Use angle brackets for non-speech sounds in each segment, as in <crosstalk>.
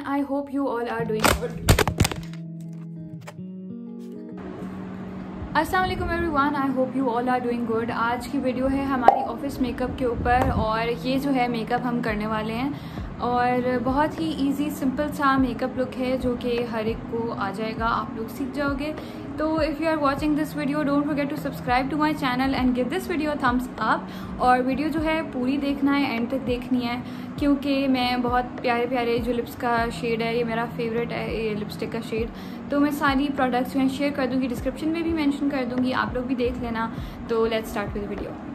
everyone. I hope you all are doing good. अस्सलाम वालेकुम I hope you all are doing good आज की video है हमारी ऑफ़िस मेकअप के ऊपर और ये जो है मेकअप हम करने वाले हैं और बहुत ही इजी सिंपल सा मेकअप लुक है जो कि हर एक को आ जाएगा आप लोग सीख जाओगे तो if you are watching this video don't forget to subscribe to my channel and give this video thumbs up और वीडियो जो है पूरी देखना है एंड तक देखनी है, क्योंकि मैं बहुत प्यारे प्यारे जो लिप्स का शेड है, ये मेरा फेवरेट है, ये लिपस्टिक का शेड तो मैं सारी प्रोडक्ट्स जो हैं शेयर कर दूँगी डिस्क्रिप्शन में भी मैंशन कर दूँगी, आप लोग भी देख लेना. तो लेट्स स्टार्ट विद वीडियो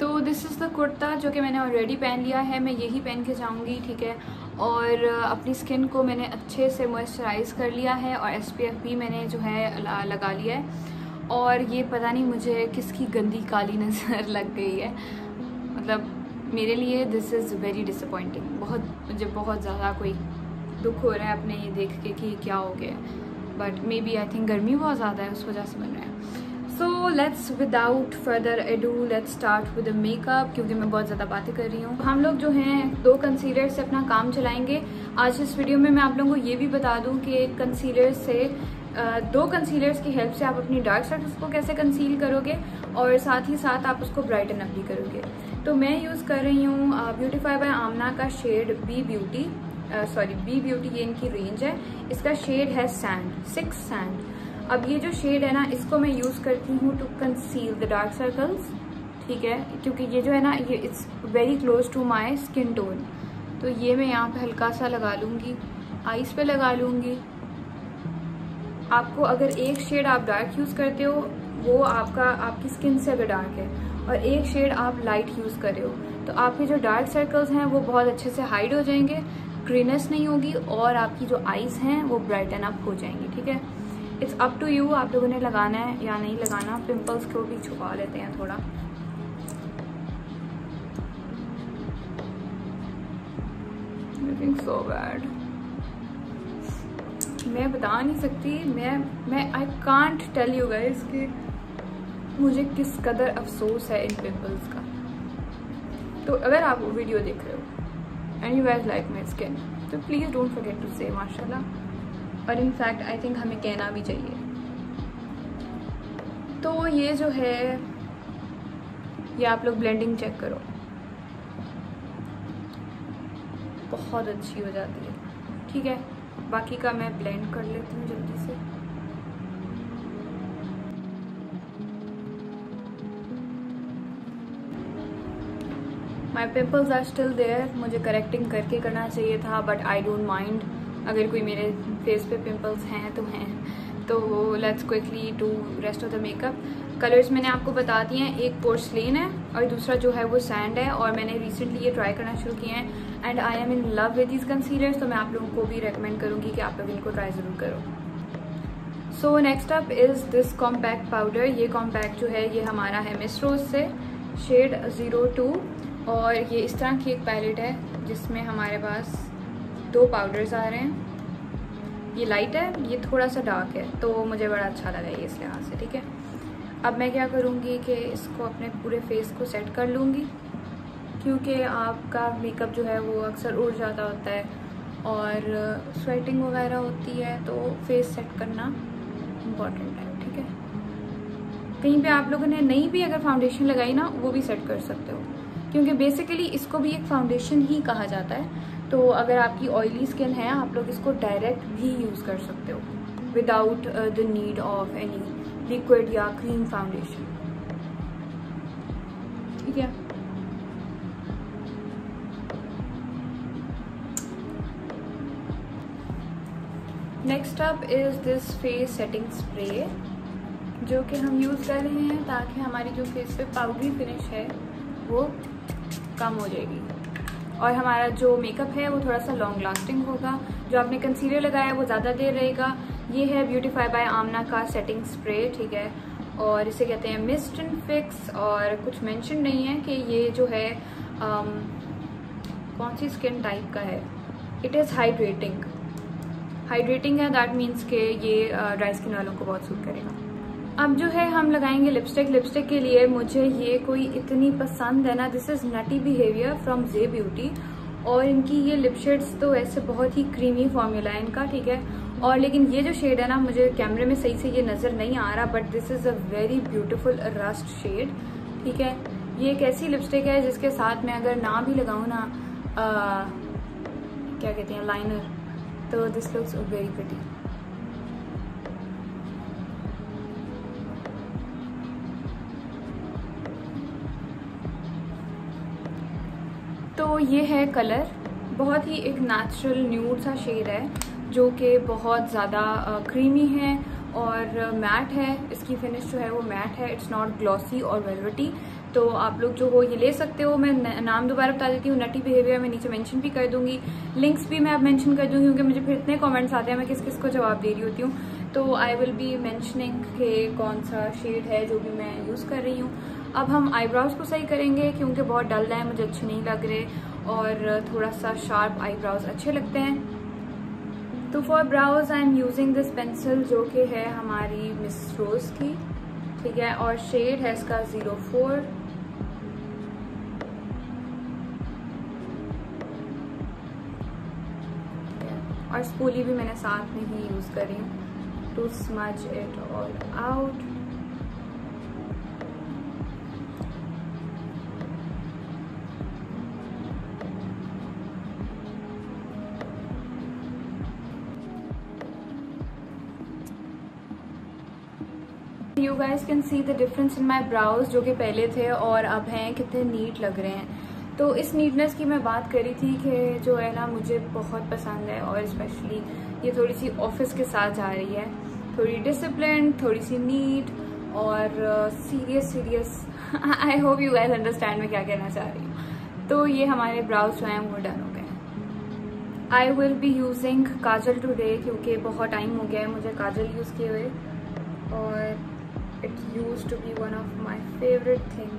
तो दिस इज़ द कुर्ता जो कि मैंने ऑलरेडी पहन लिया है, मैं यही पहन के जाऊँगी, ठीक है? और अपनी स्किन को मैंने अच्छे से मॉइस्चराइज़ कर लिया है और एसपीएफ भी मैंने जो है लगा लिया है। और ये पता नहीं मुझे किसकी गंदी काली <laughs> नज़र लग गई है। मतलब मेरे लिए दिस इज़ वेरी डिसअपॉइंटिंग बहुत, मुझे बहुत ज़्यादा कोई दुख हो रहा है अपने ये देख के कि क्या हो गया। But maybe I think गर्मी बहुत ज़्यादा है, उस वजह से बन रहा है। So let's without further ado let's start with makeup क्योंकि मैं बहुत ज़्यादा बातें कर रही हूँ। हम लोग जो हैं, दो कंसीलर से अपना काम चलाएँगे। आज इस वीडियो में मैं आप लोगों को ये भी बता दूँ कि कंसीलर से दो कंसीलर्स की हेल्प से आप अपनी डार्क सर्कल्स को कैसे कंसील करोगे और साथ ही साथ आप उसको ब्राइटन अप भी करोगे। तो मैं यूज़ कर रही हूँ ब्यूटीफाई बाय आमना का shade B beauty sorry B beauty ये इनकी रेंज है। इसका शेड है सैंड सिक्स सैंड अब ये जो शेड है ना, इसको मैं यूज़ करती हूँ to conceal the dark circles ठीक है? क्योंकि ये जो है ना, ये it's very close to my skin tone तो ये मैं यहाँ पे हल्का सा लगा लूँगी आइस पे लगा लूँगी। आपको अगर एक शेड आप डार्क यूज़ करते हो, वो आपका, आपकी स्किन से अगर डार्क है। और एक शेड आप लाइट यूज़ कर रहे हो। तो आपके जो डार्क सर्कल्स हैं, वो बहुत अच्छे से हाइड हो जाएँगे ग्रीनेस नहीं होगी, और आपकी जो आईज हैं, वो ब्राइटन अप हो जाएँगी, ठीक है? इट्स अप टू यू आप लोगों ने लगाना है या नहीं लगाना पिंपल्स को भी छुपा लेते हैं थोड़ा। सो बैड मैं बता नहीं सकती, मैं मैं I can't tell you guys कि मुझे किस कदर अफसोस है इन पिंपल्स का। तो अगर आप वो वीडियो देख रहे हो and you guys like my skin तो please don't forget to say माशाल्लाह। और इनफैक्ट आई थिंक हमें कहना भी चाहिए। तो ये जो है, ये आप लोग ब्लेंडिंग चेक करो। बहुत अच्छी हो जाती है। ठीक है, बाकी का मैं ब्लेंड कर लेती हूँ जल्दी से। My pimples are still there मुझे करेक्टिंग करके करना चाहिए था बट आई डोंट माइंड अगर कोई मेरे फेस पे पिंपल्स हैं तो हैं। तो let's quickly to rest of the makeup colours मैंने आपको बता दिए हैं। एक पोर्सलिन है और दूसरा जो है वो सैंड है और मैंने रिसेंटली ये ट्राई करना शुरू किए हैं। And I am in love with these concealers तो मैं आप लोगों को भी रिकमेंड करूँगी कि आप लोग इनको ट्राई ज़रूर करो। So next up is this compact powder ये कॉम्पैक्ट जो है, ये हमारा है मिसरोज से शेड ज़ीरो टू और ये इस तरह की एक पैलेट है जिसमें हमारे पास दो पाउडर्स आ रहे हैं। ये लाइट है, ये थोड़ा सा डार्क है तो मुझे बड़ा अच्छा लगा ये इस लिहाज से, ठीक है? अब मैं क्या करूँगी कि इसको अपने पूरे फेस को सेट कर लूँगी, क्योंकि आपका मेकअप जो है वो अक्सर उड़ जाता होता है और स्वेटिंग वगैरह होती है तो फेस सेट करना इंपॉर्टेंट है, ठीक है? कहीं पे आप लोगों ने नई भी अगर फाउंडेशन लगाई ना, वो भी सेट कर सकते हो, क्योंकि बेसिकली इसको भी एक फाउंडेशन ही कहा जाता है। तो अगर आपकी ऑयली स्किन है, आप लोग इसको डायरेक्ट भी यूज़ कर सकते हो without the need of any liquid या क्रीम फाउंडेशन ठीक है? Next up is this face setting spray जो कि हम यूज़ कर रहे हैं ताकि हमारी जो फेस पे पाउडरी फिनिश है, वो कम हो जाएगी। और हमारा जो मेकअप है वो थोड़ा सा लॉन्ग लास्टिंग होगा। जो आपने कंसीलर लगाया वो ज़्यादा देर रहेगा। ये है ब्यूटीफाई बाय आमना का सेटिंग स्प्रे ठीक है? और इसे कहते हैं मिस्ट एंड फिक्स और कुछ मेंशन नहीं है कि ये जो है आम, कौन सी स्किन टाइप का है? इट इज़ हाइड्रेटिंग हाइड्रेटिंग है दैट मीन्स के ये ड्राई स्किन वालों को बहुत सूट करेगा। अब जो है हम लगाएँगे लिपस्टिक लिपस्टिक के लिए मुझे ये कोई इतनी पसंद है ना। This is nutty behaviour from J beauty और इनकी ये लिप शेड्स तो ऐसे बहुत ही क्रीमी फॉर्मूला है इनका ठीक है? और लेकिन ये जो शेड है ना मुझे कैमरे में सही से ये नज़र नहीं आ रहा but this is a very beautiful rust shade ठीक है? ये एक ऐसी लिपस्टिक है जिसके साथ मैं अगर ना भी लगाऊँ ना आ, क्या कहते हैं लाइनर तो दिस लुक्स वेरी प्रिटी तो ये है कलर। बहुत ही एक नेचुरल न्यूड सा शेड है, जो कि बहुत ज़्यादा क्रीमी है और मैट है। इसकी फिनिश जो है वो मैट है। इट्स नॉट ग्लॉसी और वेलवेटी तो आप लोग जो हो ये ले सकते हो। मैं नाम दोबारा बता देती हूँ। नटी बिहेवियर मैं नीचे मेंशन भी कर दूँगी। लिंक्स भी मैं अब मेंशन कर दूँगी, क्योंकि मुझे फिर इतने कमेंट्स आते हैं। मैं किस किस को जवाब दे रही होती हूँ। तो आई विल बी मैंशनिंग के कौन सा शेड है जो भी मैं यूज़ कर रही हूँ। अब हम आईब्राउज को सही करेंगे क्योंकि बहुत डल है, मुझे अच्छे नहीं लग रहे और थोड़ा सा शार्प आईब्राउज अच्छे लगते हैं। तो for brows I am using this pencil जो कि है हमारी मिस रोज की, ठीक है? और शेड है इसका ज़ीरो फोर और स्पूली भी मैंने साथ में ही यूज़ करी। To smudge it all out you guys can see the difference in my brows जो कि पहले थे और अब हैं, कितने नीट लग रहे हैं। तो इस नीटनेस की मैं बात करी थी कि जो है ना, मुझे बहुत पसंद है और स्पेशली ये थोड़ी सी ऑफ़िस के साथ जा रही है। थोड़ी डिसिप्लिन थोड़ी सी नीट और serious serious I hope you guys understand मैं क्या कहना चाह रही हूँ। तो ये हमारे ब्राउज जो हैं, वो डन हो गए I will be using kajal today क्योंकि बहुत टाइम हो गया है मुझे काजल यूज़ किए हुए। और it used to be one of my favorite thing.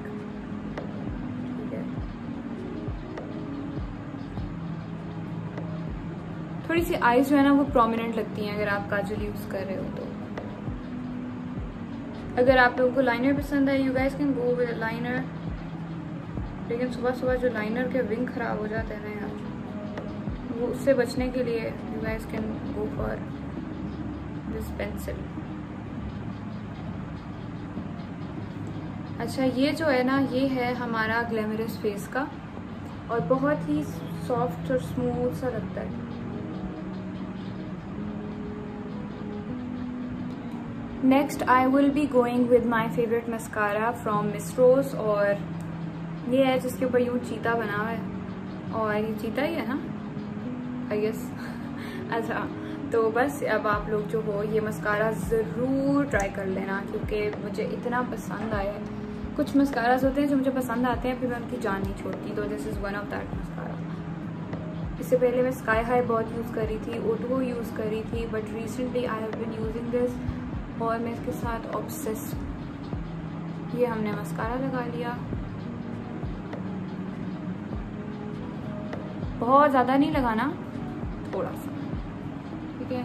थोड़ी सी आईज जो है ना वो प्रोमिनेंट लगती हैं अगर आप काजल यूज़ कर रहे हो तो। अगर आप लोगों को लाइनर पसंद है you guys can go with liner लेकिन सुबह सुबह जो लाइनर के विंग खराब हो जाते हैं ना यार, वो उससे बचने के लिए you guys can go for this pencil अच्छा ये जो है ना, ये है हमारा ग्लैमरस फेस का और बहुत ही सॉफ्ट और स्मूथ सा लगता है। Next I will be going with my favourite mascara from Miss Rose और ये है जिसके ऊपर यूँ चीता बना हुआ है। और ये चीता ही है ना? आई गेस <laughs> अच्छा तो बस अब आप लोग जो हो, ये मस्कारा ज़रूर ट्राई कर लेना क्योंकि मुझे इतना पसंद आया। है कुछ मस्काराज होते हैं जो मुझे पसंद आते हैं, फिर मैं उनकी जान नहीं छोड़ती तो this is one of that mascara इससे पहले मैं स्काई हाई बहुत यूज़ करी थी ओटो यूज़ करी थी but recently I have been using this और मैं इसके साथ ऑब्सेस ये हमने मस्कारा लगा लिया। बहुत ज़्यादा नहीं लगाना, थोड़ा सा ठीक है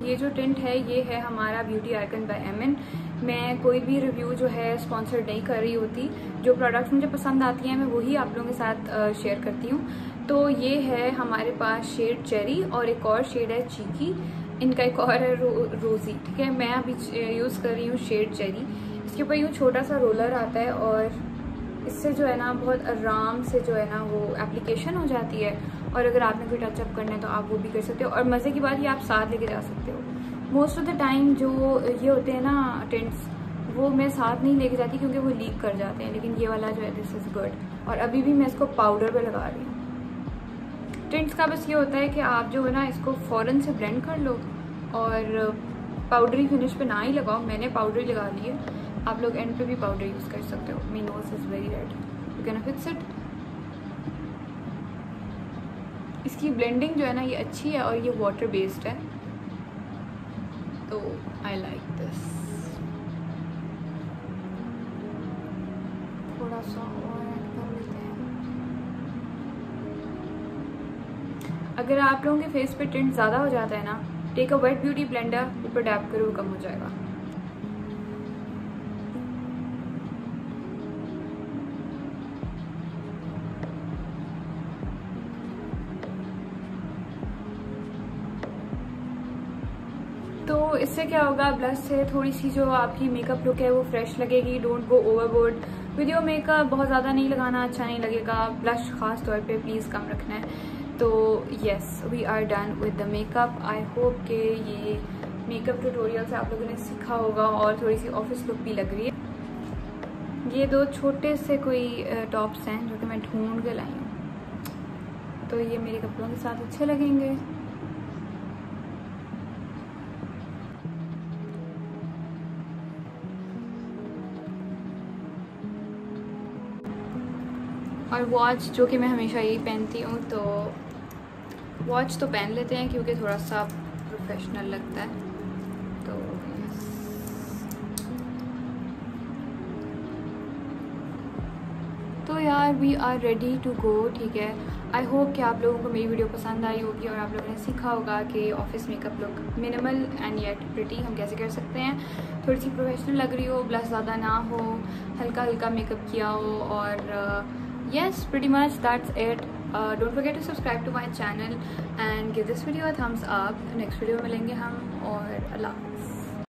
ये जो टिंट है ये है हमारा ब्यूटी आइकन बाय एमएन मैं कोई भी रिव्यू जो है स्पॉन्सर्ड नहीं कर रही होती. जो प्रोडक्ट्स मुझे पसंद आती हैं मैं वही आप लोगों के साथ शेयर करती हूँ. तो ये है हमारे पास शेड चेरी और एक और शेड है चीकी इनका एक और है रो, रोज़ी ठीक है? मैं अभी यूज़ कर रही हूँ शेड चेरी इसके ऊपर यूँ छोटा सा रोलर आता है और इससे जो है ना बहुत आराम से जो है ना वो एप्लीकेशन हो जाती है. और अगर आपने कोई टचअप करना है तो आप वो भी कर सकते हो। और मज़े की बात ये आप साथ लेके जा सकते हो। मोस्ट ऑफ़ द टाइम जो ये होते हैं ना टेंट्स वो मैं साथ नहीं लेके जाती क्योंकि वो लीक कर जाते हैं। लेकिन ये वाला जो है दिस इज़ गुड और अभी भी मैं इसको पाउडर पे लगा रही हूँ। टेंट्स का बस ये होता है कि आप जो है ना, इसको फ़ौरन से ब्लेंड कर लो और पाउडरी फिनिश पे ना ही लगाओ। मैंने पाउडर लगा ली है। आप लोग एंड पे भी पाउडर यूज़ कर सकते हो। Me is very red you can fix it इसकी ब्लेंडिंग जो है ना ये अच्छी है और ये वाटर बेस्ड है। तो आई लाइक दिस थोड़ा सा और ऐड कर लेते हैं। अगर आप लोगों के फेस पे टिंट ज़्यादा हो जाता है ना take a wet beauty blender ऊपर डैप करो कम हो जाएगा। तो इससे क्या होगा? ब्लश से थोड़ी सी जो आपकी मेकअप लुक है, वो फ्रेश लगेगी. Don't go overboard video makeup बहुत ज़्यादा नहीं लगाना अच्छा नहीं लगेगा. ब्लश खास तौर पे प्लीज़ कम रखना है. तो yes we are done with the makeup I hope के ये मेकअप ट्यूटोरियल से आप लोगों ने सीखा होगा और थोड़ी सी ऑफ़िस लुक भी लग रही है. ये दो छोटे से कोई टॉप्स हैं जो कि मैं ढूंढ के लाई हूँ. तो ये मेरे कपड़ों के साथ अच्छे लगेंगे. और वॉच जो कि मैं हमेशा यही पहनती हूँ तो वॉच तो पहन लेते हैं क्योंकि थोड़ा सा प्रोफेशनल लगता है। तो तो यार we are ready to go ठीक है। आई होप कि आप लोगों को मेरी वीडियो पसंद आई होगी और आप लोगों ने सीखा होगा कि office makeup look minimal and yet pretty हम कैसे कर सकते हैं। थोड़ी सी प्रोफेशनल लग रही हो ब्लस ज़्यादा ना हो हल्का हल्का मेकअप किया हो और yes pretty much. That's it. Uh, don't forget to subscribe to my channel and give this video a thumbs up. Next video milenge hum aur allah